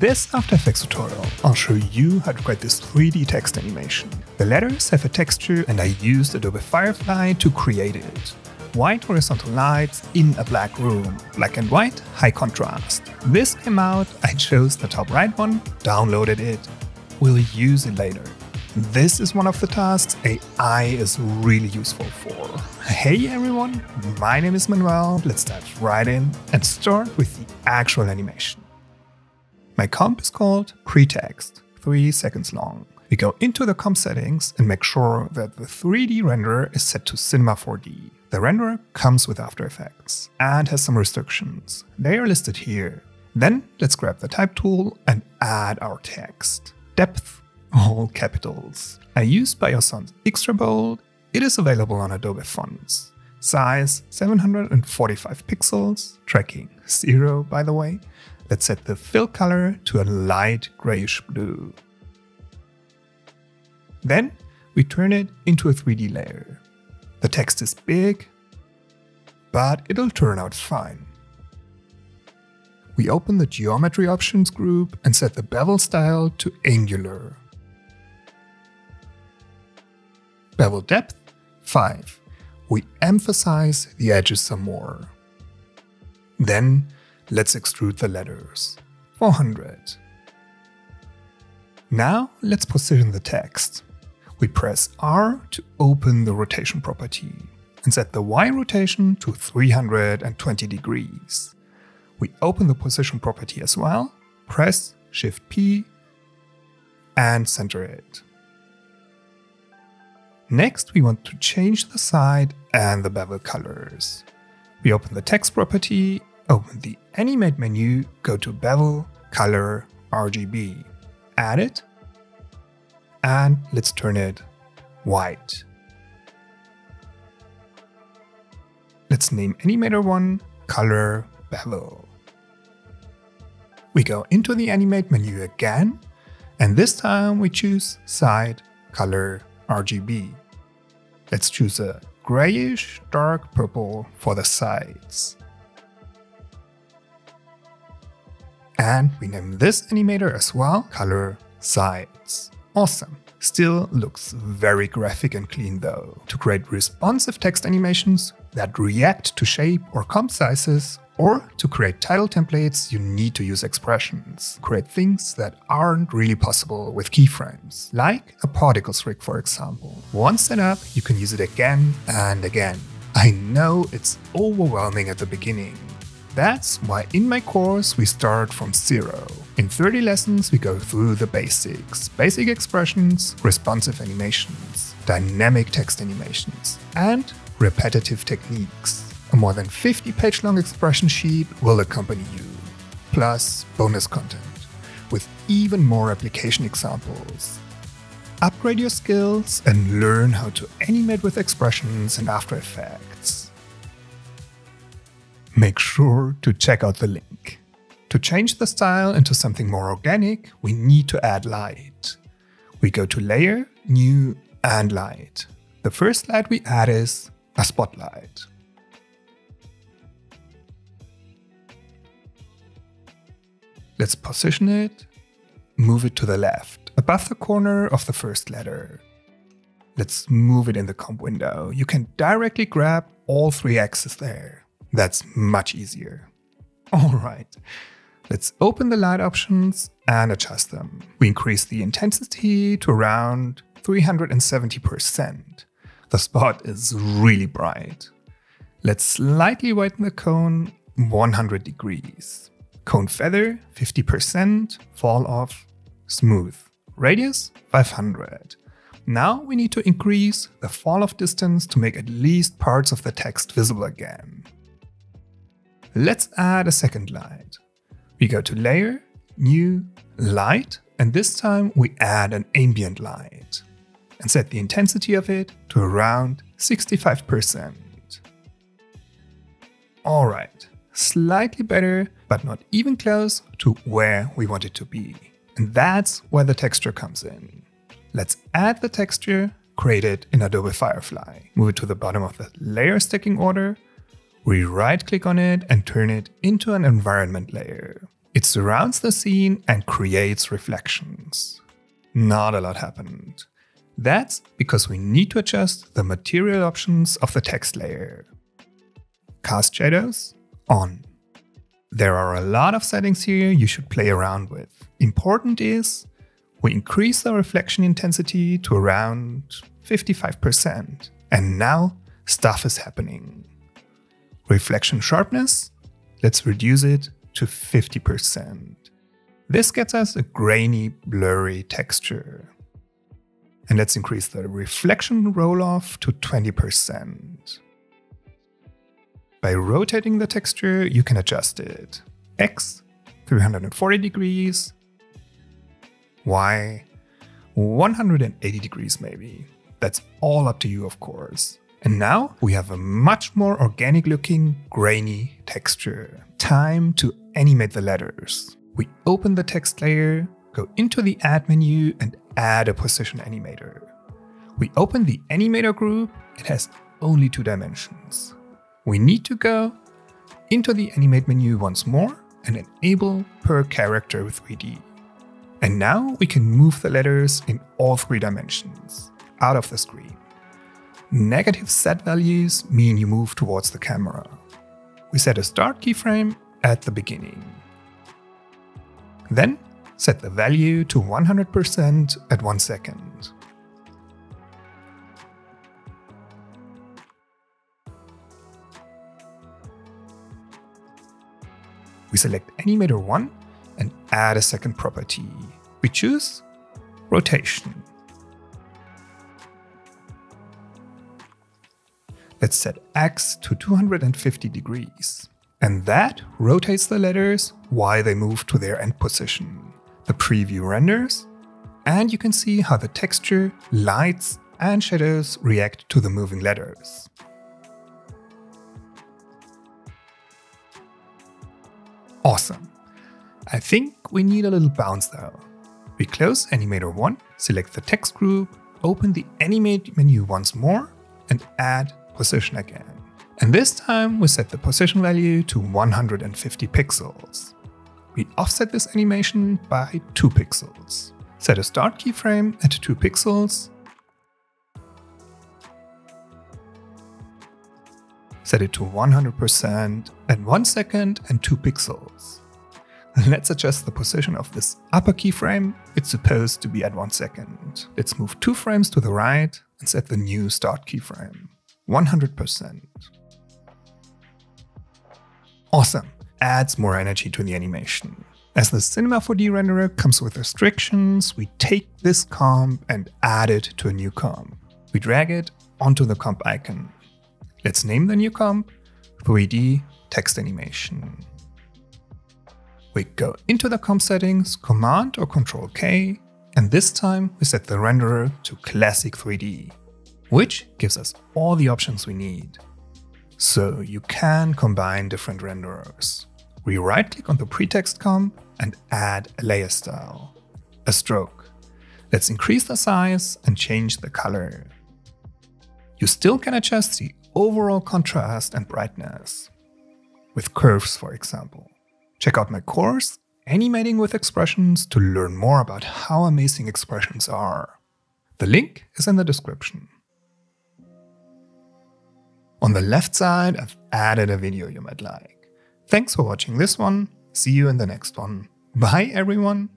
this After Effects tutorial, I'll show you how to create this 3D text animation. The letters have a texture and I used Adobe Firefly to create it. White horizontal lights in a black room, black and white, high contrast. This came out, I chose the top right one, downloaded it. We'll use it later. This is one of the tasks AI is really useful for. Hey everyone, my name is Manuel, let's dive right in and start with the actual animation. My comp is called pretext, 3 seconds long. We go into the comp settings and make sure that the 3D renderer is set to Cinema 4D. The renderer comes with After Effects and has some restrictions. They are listed here. Then let's grab the type tool and add our text. Depth, all capitals. I use Bio Sans Extra Bold. It is available on Adobe Fonts. Size 745 pixels, tracking 0 by the way. Let's set the fill color to a light grayish blue. Then we turn it into a 3D layer. The text is big, but it'll turn out fine. We open the Geometry Options group and set the bevel style to Angular. Bevel depth 5. We emphasize the edges some more. Then Let's extrude the letters. 400. Now let's position the text. We press R to open the rotation property and set the Y rotation to 320 degrees. We open the position property as well, press Shift P and center it. Next, we want to change the side and the bevel colors. We open the text property Open the Animate menu, go to Bevel, Color, RGB. Add it, and let's turn it white. Let's name Animator 1 Color Bevel. We go into the Animate menu again, and this time we choose Side, Color, RGB. Let's choose a grayish dark purple for the sides. And we name this animator as well, color sides. Awesome. Still looks very graphic and clean though. To create responsive text animations that react to shape or comp sizes, or to create title templates, you need to use expressions. Create things that aren't really possible with keyframes, like a particles rig for example. Once set up, you can use it again and again. I know it's overwhelming at the beginning, that's why in my course we start from zero. In 30 lessons we go through the basics, basic expressions, responsive animations, dynamic text animations, and repetitive techniques. A more than 50 page long expression sheet will accompany you, plus bonus content, with even more application examples. Upgrade your skills and learn how to animate with expressions in After Effects make sure to check out the link. To change the style into something more organic, we need to add light. We go to Layer, New, and Light. The first light we add is a spotlight. Let's position it, move it to the left, above the corner of the first letter. Let's move it in the comp window. You can directly grab all three axes there. That's much easier. Alright, let's open the light options and adjust them. We increase the intensity to around 370%. The spot is really bright. Let's slightly whiten the cone 100 degrees. Cone feather 50%, fall off, smooth. Radius 500. Now we need to increase the fall off distance to make at least parts of the text visible again. Let's add a second light. We go to Layer, New, Light, and this time we add an ambient light and set the intensity of it to around 65%. Alright, slightly better, but not even close to where we want it to be. And that's where the texture comes in. Let's add the texture created in Adobe Firefly. Move it to the bottom of the layer stacking order we right click on it and turn it into an environment layer. It surrounds the scene and creates reflections. Not a lot happened. That's because we need to adjust the material options of the text layer. Cast shadows on. There are a lot of settings here you should play around with. Important is we increase the reflection intensity to around 55%. And now stuff is happening. Reflection sharpness, let's reduce it to 50%. This gets us a grainy, blurry texture. And let's increase the reflection roll-off to 20%. By rotating the texture, you can adjust it. X, 340 degrees. Y, 180 degrees maybe. That's all up to you, of course. And now we have a much more organic looking, grainy texture. Time to animate the letters. We open the text layer, go into the add menu and add a position animator. We open the animator group, it has only two dimensions. We need to go into the animate menu once more and enable per character 3D. And now we can move the letters in all three dimensions, out of the screen. Negative set values mean you move towards the camera. We set a start keyframe at the beginning. Then set the value to 100% at 1 second. We select Animator 1 and add a second property. We choose Rotation. Let's set X to 250 degrees. And that rotates the letters while they move to their end position. The preview renders, and you can see how the texture, lights, and shadows react to the moving letters. Awesome. I think we need a little bounce though. We close Animator 1, select the text group, open the Animate menu once more, and add position again. And this time we set the position value to 150 pixels. We offset this animation by 2 pixels. Set a start keyframe at 2 pixels. Set it to 100% at 1 second and 2 pixels. Let's adjust the position of this upper keyframe. It's supposed to be at 1 second. Let's move 2 frames to the right and set the new start keyframe. 100%. Awesome, adds more energy to the animation. As the Cinema 4D renderer comes with restrictions, we take this comp and add it to a new comp. We drag it onto the comp icon. Let's name the new comp 3D text animation. We go into the comp settings, Command or Control K, and this time we set the renderer to Classic 3D which gives us all the options we need. So you can combine different renderers. We right click on the pretext comp and add a layer style, a stroke. Let's increase the size and change the color. You still can adjust the overall contrast and brightness, with curves for example. Check out my course, Animating with Expressions, to learn more about how amazing expressions are. The link is in the description. On the left side, I've added a video you might like. Thanks for watching this one. See you in the next one. Bye everyone.